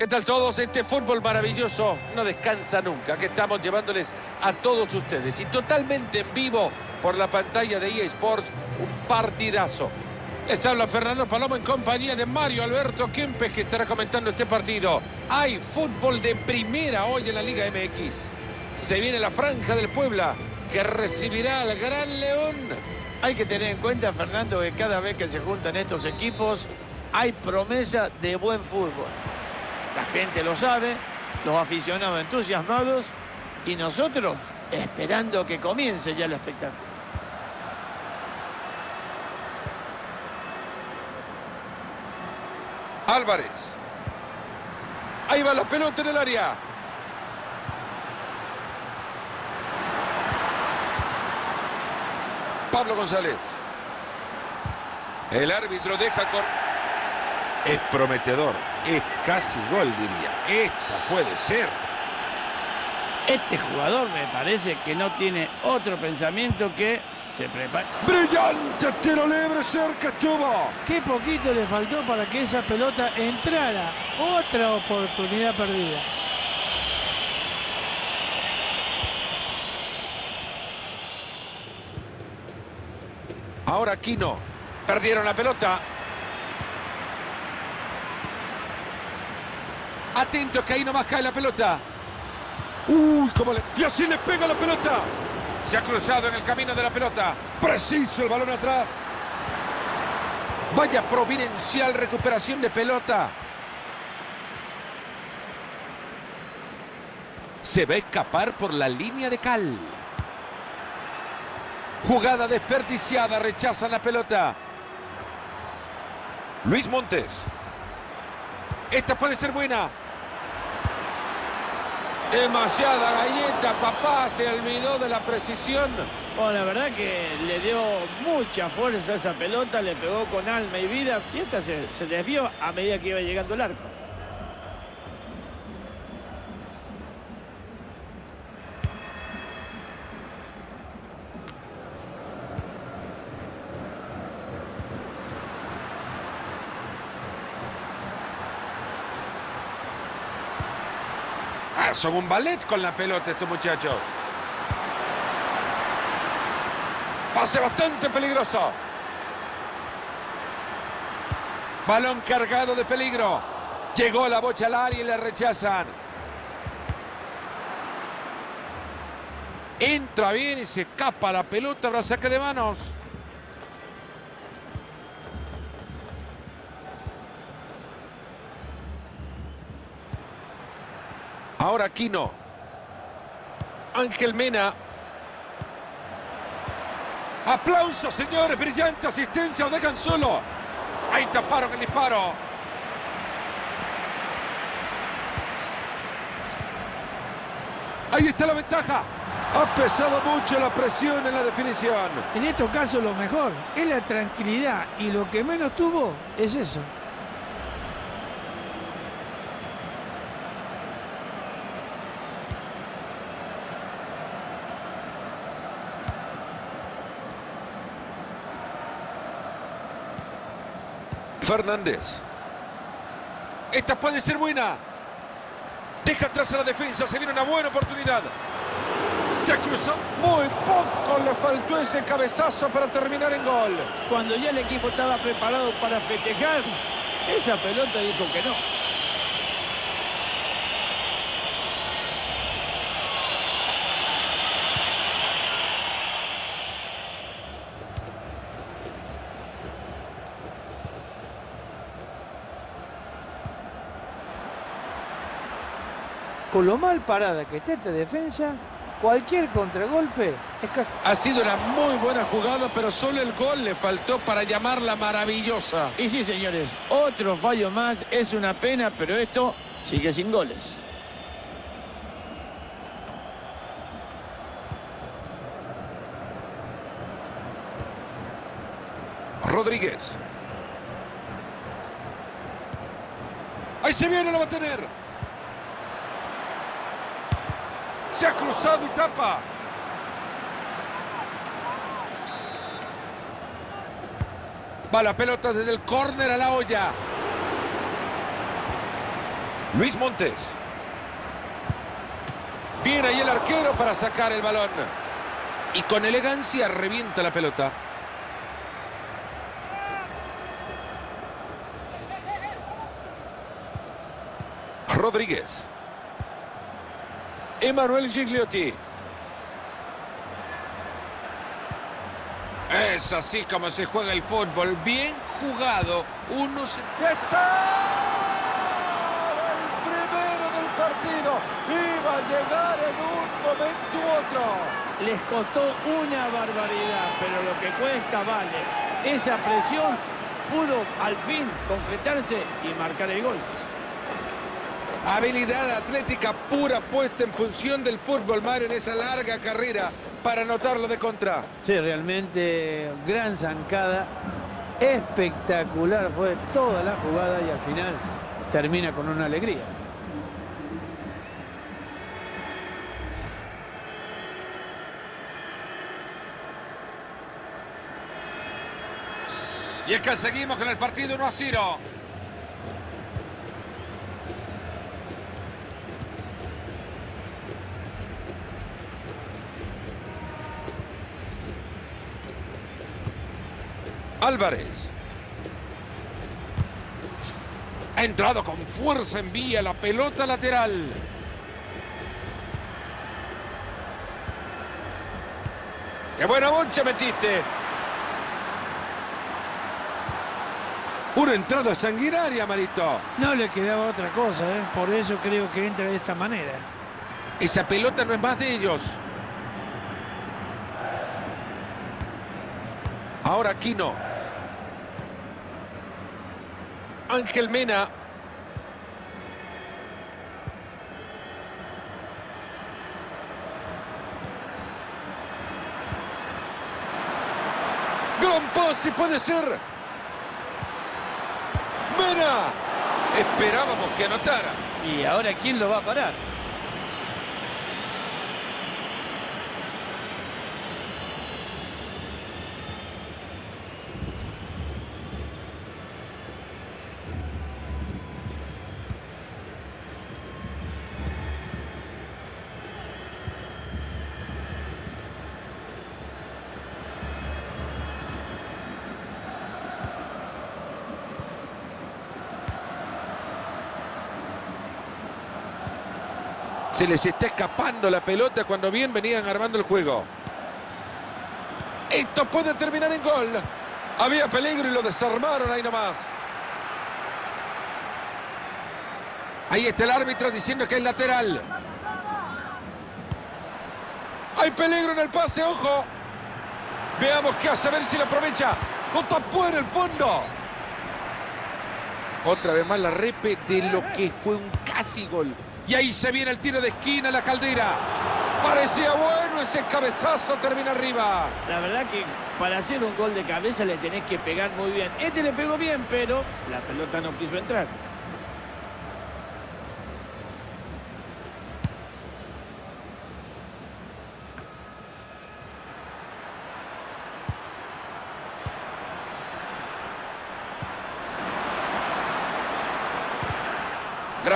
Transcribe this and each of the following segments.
¿Qué tal todos? Este fútbol maravilloso no descansa nunca, que estamos llevándoles a todos ustedes y totalmente en vivo por la pantalla de EA Sports, un partidazo. Les habla Fernando Palomo en compañía de Mario Alberto Kempes que estará comentando este partido. Hay fútbol de primera hoy en la Liga MX. Se viene la franja del Puebla que recibirá al Gran León. Hay que tener en cuenta, Fernando, que cada vez que se juntan estos equipos hay promesa de buen fútbol. La gente lo sabe, los aficionados entusiasmados y nosotros esperando que comience ya el espectáculo. Álvarez. Ahí va la pelota en el área. Pablo González. El árbitro deja cor... Es prometedor. Es casi gol, diría. Esta puede ser. Este jugador me parece que no tiene otro pensamiento que se prepara. ¡Brillante tiro libre! ¡Cerca estuvo! Qué poquito le faltó para que esa pelota entrara. Otra oportunidad perdida. Ahora Aquino. Perdieron la pelota. Atento que ahí nomás cae la pelota. ¡Uy, cómo le... Y así le pega la pelota. Se ha cruzado en el camino de la pelota. Preciso el balón atrás. Vaya providencial recuperación de pelota. Se va a escapar por la línea de cal. Jugada desperdiciada, rechazan la pelota. Luis Montes. Esta puede ser buena. Demasiada galleta, papá. Se olvidó de la precisión. Bueno, la verdad que le dio mucha fuerza a esa pelota, le pegó con alma y vida y esta se, se desvió a medida que iba llegando el arco. Son un ballet con la pelota estos muchachos. Pase bastante peligroso. Balón cargado de peligro. Llegó la bocha al área y le rechazan. Entra bien y se escapa la pelota. Habrá saque de manos. Ahora Aquino. Ángel Mena. Aplausos, señores. Brillante asistencia. Lo dejan solo. Ahí taparon el disparo. Ahí está la ventaja. Ha pesado mucho la presión en la definición. En estos casos lo mejor es la tranquilidad y lo que menos tuvo es eso. Fernández. Esta puede ser buena. Deja atrás a la defensa. Se viene una buena oportunidad. Se cruzó. Muy poco le faltó ese cabezazo para terminar en gol. Cuando ya el equipo estaba preparado para festejar, esa pelota dijo que no. Con lo mal parada que está esta defensa, cualquier contragolpe es cas- Ha sido una muy buena jugada, pero solo el gol le faltó para llamarla maravillosa. Y sí, señores, otro fallo más. Es una pena, pero esto sigue sin goles. Rodríguez. Ahí se viene, lo va a tener. Se ha cruzado y tapa. Va la pelota desde el córner a la olla. Luis Montes. Bien ahí el arquero para sacar el balón. Y con elegancia revienta la pelota. Rodríguez. Emanuel Gigliotti. Es así como se juega el fútbol. Bien jugado. Uno se... ¡Está! El primero del partido. Iba a llegar en un momento u otro. Les costó una barbaridad, pero lo que cuesta vale. Esa presión pudo al fin concretarse y marcar el gol. Habilidad atlética pura puesta en función del fútbol, Mario, en esa larga carrera para anotarlo de contra. Sí, realmente gran zancada. Espectacular fue toda la jugada y al final termina con una alegría. Y es que seguimos con el partido 1 a 0. Álvarez. Ha entrado con fuerza, envía la pelota lateral. ¡Qué buena moncha metiste! Una entrada sanguinaria, Marito. No le quedaba otra cosa, ¿eh? por eso creo que entra de esta manera. Esa pelota no es más de ellos. Ahora Aquino. Ángel Mena. Gran pase puede ser. Mena. Esperábamos que anotara. ¿Y ahora quién lo va a parar? Se les está escapando la pelota cuando bien venían armando el juego. Esto puede terminar en gol. Había peligro y lo desarmaron ahí nomás. Ahí está el árbitro diciendo que es lateral. Hay peligro en el pase, ojo. Veamos qué hace, a ver si lo aprovecha. Lo tapó en el fondo. Otra vez más la repe de lo que fue un casi gol. Y ahí se viene el tiro de esquina, la caldera. Parecía bueno ese cabezazo, termina arriba. La verdad que para hacer un gol de cabeza le tenés que pegar muy bien. Este le pegó bien, pero la pelota no quiso entrar.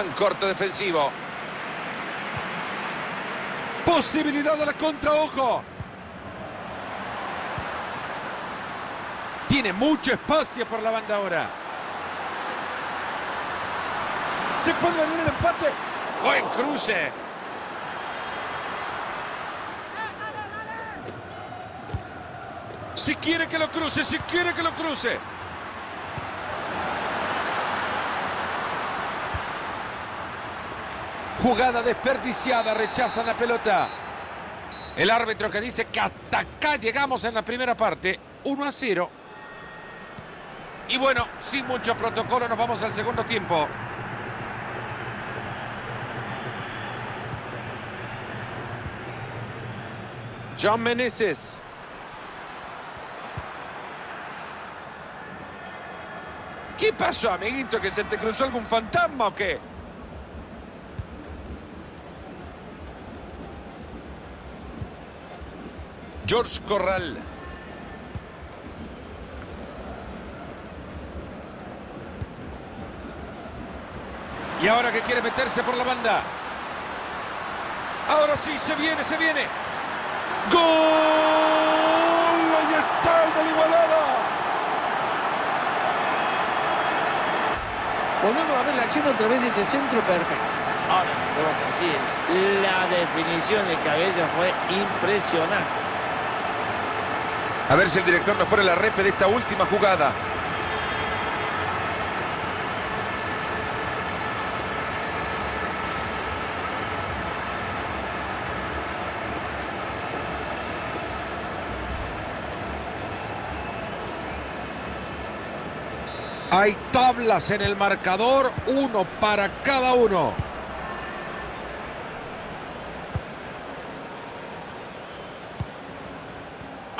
Gran corte defensivo. Posibilidad de la contra, ojo. Tiene mucho espacio por la banda ahora. Se puede venir el empate. Buen cruce. Si quiere que lo cruce, si quiere que lo cruce. Jugada desperdiciada, rechazan la pelota. El árbitro que dice que hasta acá llegamos en la primera parte. 1 a 0. Y bueno, sin mucho protocolo nos vamos al segundo tiempo. John Meneses. ¿Qué pasó, amiguito? ¿Que se te cruzó algún fantasma o qué? George Corral. Y ahora que quiere meterse por la banda. Ahora sí, se viene, se viene. ¡Gol! Ahí está el de la igualada. Volvemos a ver la acción otra vez de este centro perfecto. Ahora, decir, la definición de cabeza fue impresionante. A ver si el director nos pone la repe de esta última jugada. Hay tablas en el marcador, uno para cada uno.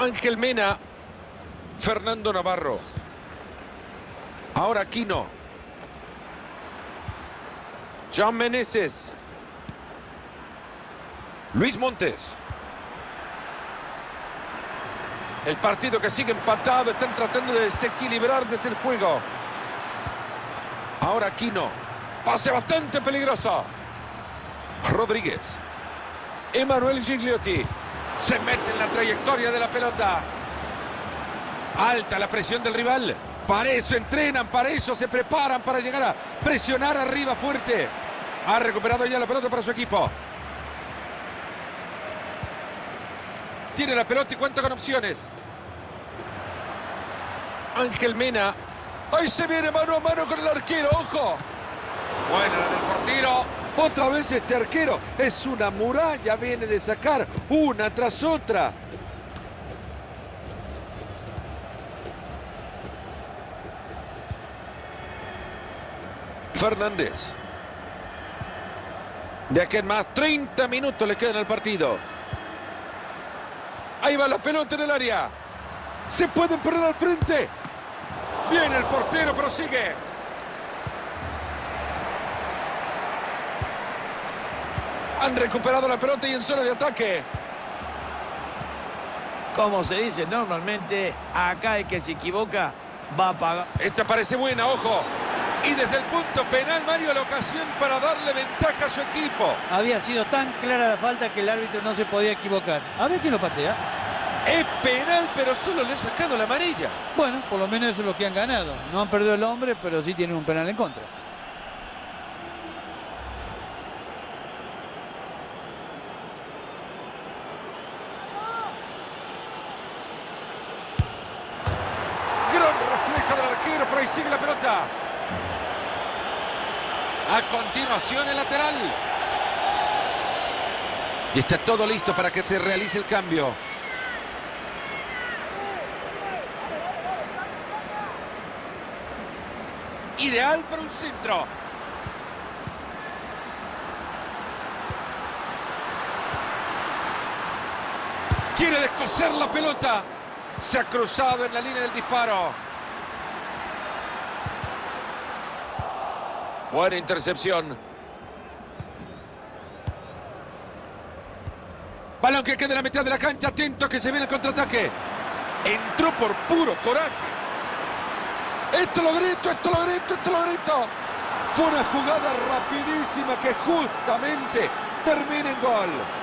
Ángel Mena, Fernando Navarro. Ahora Aquino. John Meneses. Luis Montes. El partido que sigue empatado, están tratando de desequilibrar desde el juego. Ahora Aquino. Pase bastante peligroso. Rodríguez. Emanuel Gigliotti. Se mete en la trayectoria de la pelota. Alta la presión del rival. Para eso entrenan, para eso se preparan, para llegar a presionar arriba fuerte. Ha recuperado ya la pelota para su equipo. Tiene la pelota y cuenta con opciones. Ángel Mena. Ahí se viene mano a mano con el arquero, ojo. Buena la del portero. Otra vez este arquero es una muralla, viene de sacar una tras otra. Fernández. De aquí en más, 30 minutos le quedan al partido. Ahí va la pelota en el área. Se pueden poner al frente. Viene el portero, prosigue. Han recuperado la pelota y en zona de ataque. Como se dice normalmente, acá el que se equivoca va a pagar. Esta parece buena, ojo. Y desde el punto penal, Mario, la ocasión para darle ventaja a su equipo. Había sido tan clara la falta que el árbitro no se podía equivocar. A ver quién lo patea. Es penal, pero solo le ha sacado la amarilla. Bueno, por lo menos eso es lo que han ganado. No han perdido el hombre, pero sí tienen un penal en contra. Gran reflejo del arquero, pero ahí sigue la pelota. A continuación el lateral. Y está todo listo para que se realice el cambio. Ideal para un centro. Quiere descoser la pelota. Se ha cruzado en la línea del disparo. Buena intercepción. Balón que queda en la mitad de la cancha. Atento que se viene el contraataque. Entró por puro coraje. Esto lo grito, esto lo grito, esto lo grito. Fue una jugada rapidísima que justamente termina en gol.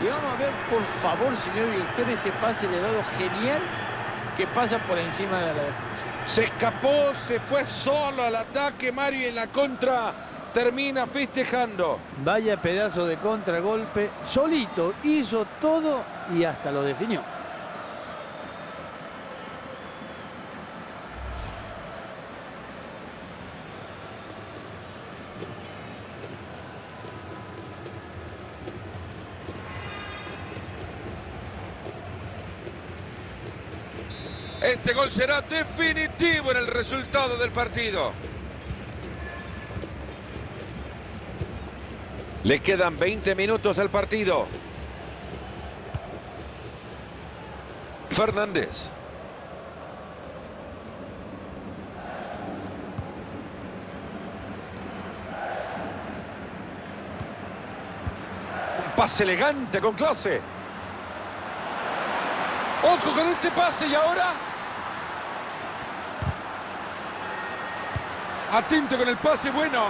Y vamos a ver, por favor, señor director, ese pase de dado genial que pasa por encima de la defensa. Se escapó, se fue solo al ataque. Mario en la contra termina festejando. Vaya pedazo de contragolpe. Solito hizo todo y hasta lo definió. Este gol será definitivo en el resultado del partido. Le quedan 20 minutos al partido. Fernández. Un Pase elegante con clase. Ojo con este pase y ahora. Atento con el pase, bueno.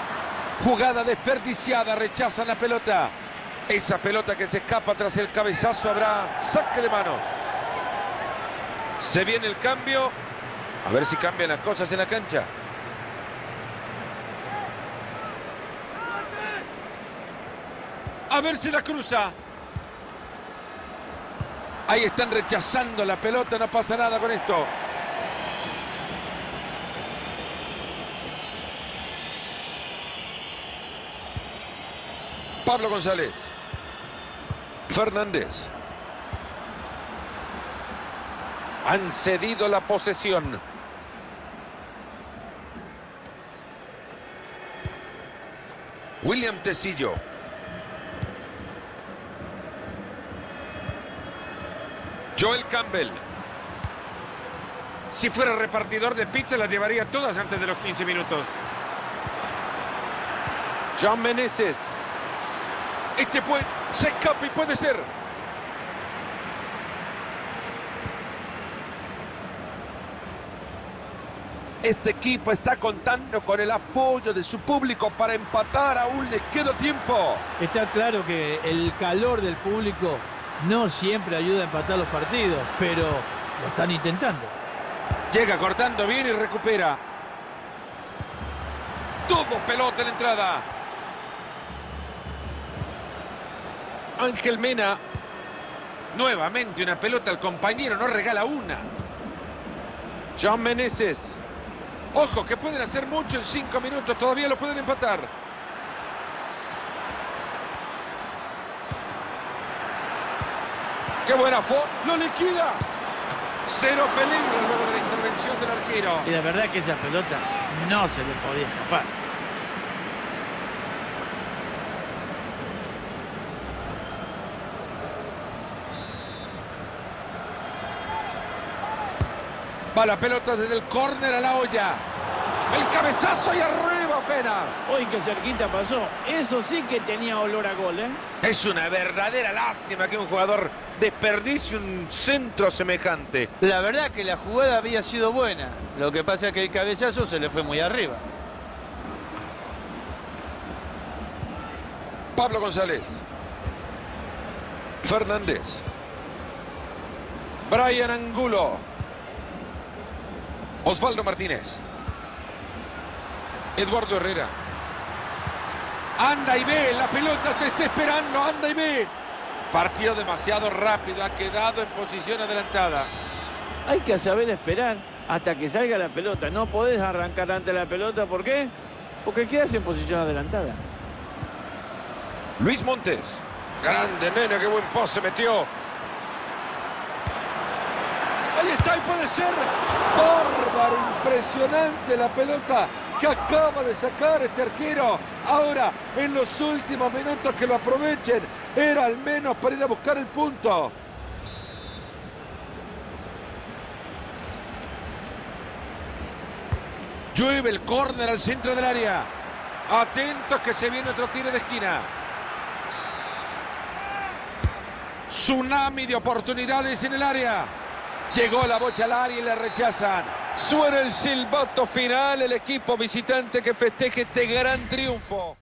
Jugada desperdiciada, rechazan la pelota. Esa pelota que se escapa tras el cabezazo habrá saque de manos. Se viene el cambio. A ver si cambian las cosas en la cancha. A ver si la cruza. Ahí están rechazando la pelota, no pasa nada con esto. Pablo González. Fernández. Han cedido la posesión. William Tecillo. Joel Campbell. Si fuera repartidor de pizza, las llevaría todas antes de los 15 minutos. John Meneses. Este puede... Se escapa y puede ser. Este equipo está contando con el apoyo de su público para empatar. Aún les queda tiempo. Está claro que el calor del público no siempre ayuda a empatar los partidos, pero lo están intentando. Llega cortando bien y recupera. Tuvo pelota en la entrada. Ángel Mena. Nuevamente una pelota al compañero, no regala una. John Meneses. Ojo, que pueden hacer mucho en cinco minutos. Todavía lo pueden empatar. ¡Qué buena fue! ¡Lo liquida! Cero peligro luego de la intervención del arquero. Y la verdad que esa pelota no se le podía escapar. Va la pelota desde el córner a la olla. El cabezazo y arriba apenas. Hoy que cerquita pasó. Eso sí que tenía olor a gol, ¿eh? Es una verdadera lástima que un jugador desperdicie un centro semejante. La verdad que la jugada había sido buena. Lo que pasa es que el cabezazo se le fue muy arriba. Pablo González. Fernández. Brian Angulo. Osvaldo Martínez. Eduardo Herrera. Anda y ve, la pelota te está esperando, anda y ve. Partido demasiado rápido, ha quedado en posición adelantada. Hay que saber esperar hasta que salga la pelota. No podés arrancar antes la pelota. ¿Por qué? Porque quedas en posición adelantada. Luis Montes. Grande, nene, qué buen pase metió. Ahí está y puede ser. Impresionante la pelota que acaba de sacar este arquero. Ahora, en los últimos minutos que lo aprovechen, era al menos para ir a buscar el punto. Llueve el córner al centro del área. Atentos que se viene otro tiro de esquina. Tsunami de oportunidades en el área. Llegó la bocha al área y la rechazan. Suena el silbato final, el equipo visitante que festeje este gran triunfo.